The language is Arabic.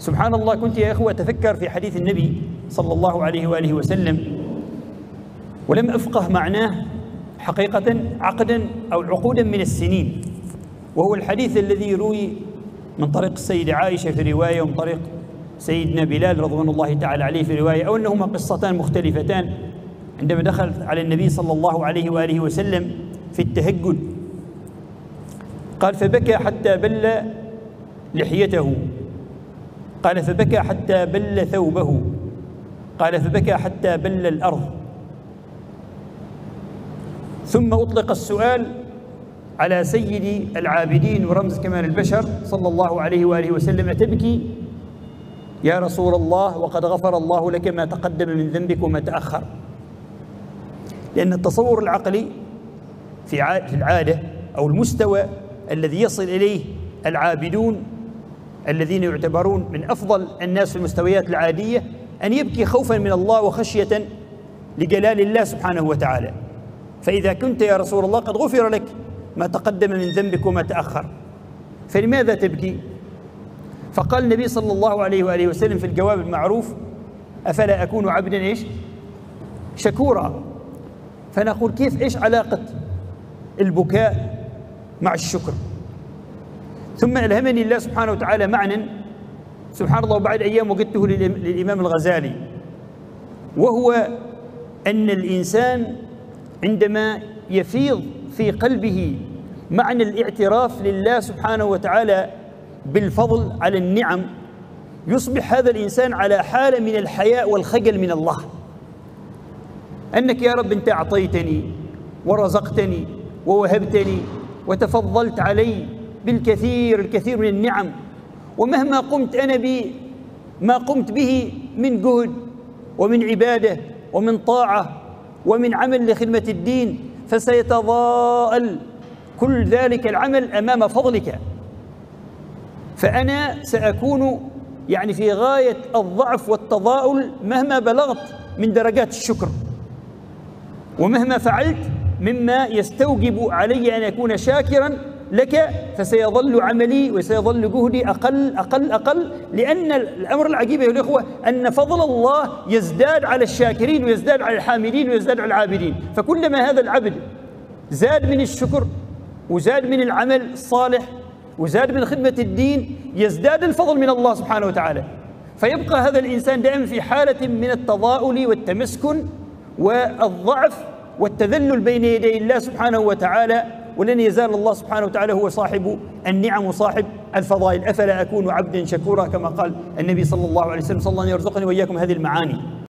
سبحان الله كنت يا إخوة أتفكر في حديث النبي صلى الله عليه وآله وسلم ولم أفقه معناه حقيقة عقدا أو عقودا من السنين وهو الحديث الذي روي من طريق السيدة عائشة في رواية ومن طريق سيدنا بلال رضوان الله تعالى عليه في رواية أو أنهما قصتان مختلفتان. عندما دخل على النبي صلى الله عليه وآله وسلم في التهجد قال فبكى حتى بل لحيته. قال فبكى حتى بل ثوبه. قال فبكى حتى بل الأرض. ثم أطلق السؤال على سيد العابدين ورمز كمال البشر صلى الله عليه وآله وسلم. أتبكي يا رسول الله وقد غفر الله لك ما تقدم من ذنبك وما تأخر. لأن التصور العقلي في العادة أو المستوى الذي يصل إليه العابدون الذين يعتبرون من أفضل الناس في المستويات العادية أن يبكي خوفا من الله وخشية لجلال الله سبحانه وتعالى. فإذا كنت يا رسول الله قد غفر لك ما تقدم من ذنبك وما تأخر. فلماذا تبكي؟ فقال النبي صلى الله عليه وآله وسلم في الجواب المعروف أفلا أكون عبدا إيش؟ شكورا. فنقول كيف إيش علاقة البكاء مع الشكر؟ ثم ألهمني الله سبحانه وتعالى معنى سبحان الله وبعد أيام وجدته للإمام الغزالي وهو أن الإنسان عندما يفيض في قلبه معنى الاعتراف لله سبحانه وتعالى بالفضل على النعم يصبح هذا الإنسان على حالة من الحياء والخجل من الله. أنك يا رب أنت أعطيتني ورزقتني ووهبتني وتفضلت علي بالكثير الكثير من النعم. ومهما قمت أنا بما قمت به من جهد ومن عبادة ومن طاعة ومن عمل لخدمة الدين فسيتضاءل كل ذلك العمل أمام فضلك. فأنا سأكون يعني في غاية الضعف والتضاؤل مهما بلغت من درجات الشكر. ومهما فعلت مما يستوجب علي أن أكون شاكرا لك فسيظل عملي وسيظل جهدي أقل أقل أقل لأن الأمر العجيب يا الإخوة أن فضل الله يزداد على الشاكرين ويزداد على الحامدين ويزداد على العابدين. فكلما هذا العبد زاد من الشكر وزاد من العمل الصالح وزاد من خدمة الدين يزداد الفضل من الله سبحانه وتعالى. فيبقى هذا الإنسان دائما في حالة من التضاؤل والتمسكن والضعف والتذلل بين يدي الله سبحانه وتعالى ولن يزال الله سبحانه وتعالى هو صاحب النعم وصاحب الفضائل أفلا أكون عبدا شكورا كما قال النبي صلى الله عليه وسلم صلى الله أن يرزقني وإياكم هذه المعاني